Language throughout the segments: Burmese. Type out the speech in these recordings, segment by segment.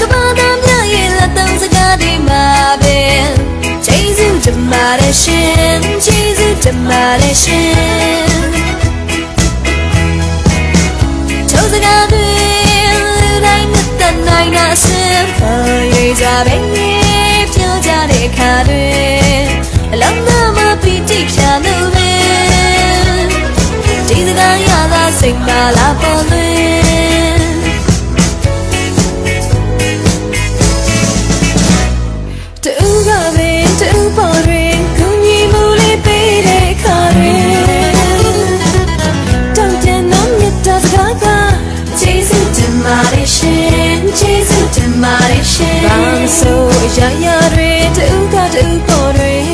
ကြီးရကဘာသာမြရဲ့လက်တန်းစကားဒီမှာပဲဂျေဇုတမရရှင်ဂျေဇုတမရရှင်ကျောစကားတွေလူတိုင်းနဲ့တန်နိုင်တာစင်ပေါ်ရကြပဲပြောကြတဲ့အခါတွေအလုံးမမပီတိဖြာလို့ပဲဒီစကားရတာစိတ်မလာပေါ်လွ ရရတွေတူကတူပေါ်တွင်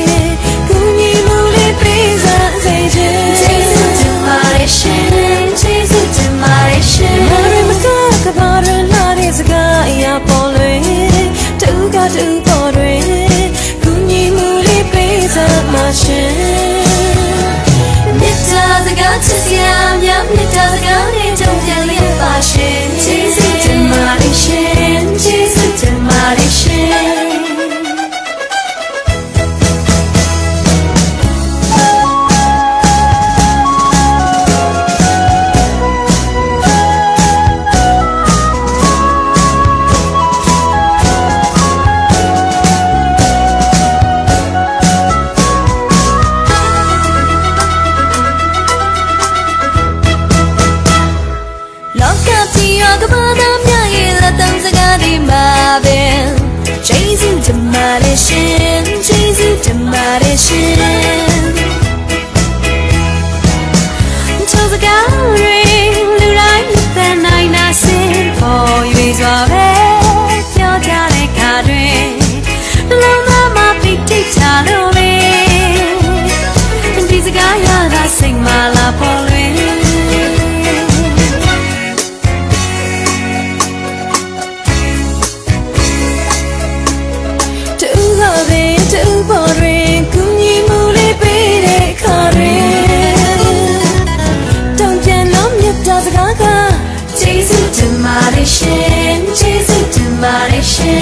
ကုညီမှုလေးပေးစားစေခြင်းကျေးဇူးတင်ပါတယ်ရှင်ကျေးဇူးတင်ပါတယ်ရှင်မရမကကဘာရလာတဲ့စကားအရာပေါ်လွင်တူကတူပေါ်တွ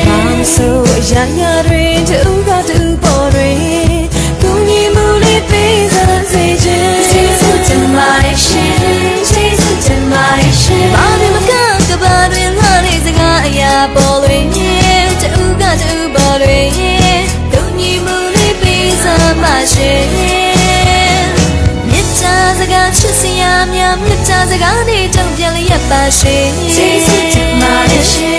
ပါတယ်ရှင်ဘာမဆိုအရာရာတွေတူကတူပေါ်တွင်ကုညီမှုလေးပေးစားစေခြင်းကျေးဇူးတင်ပါတယ်ရှင်ကျေးဇူးတင်ပါတယ်ရှင်ဘာဒီမကကဘာတွင်လာတဲ့စကားအရာပေါ်တွင်တူကတူပေါ်တွင်ကုညီမှုလေးပေးစားပါရှင်မေတ္တာစကားချစ်စရာများမေတ္တာစကားနဲ့တုံ့ပြန်လျက်ပါရှင်ကျေးဇူးတင်ပါတယ်ရှင်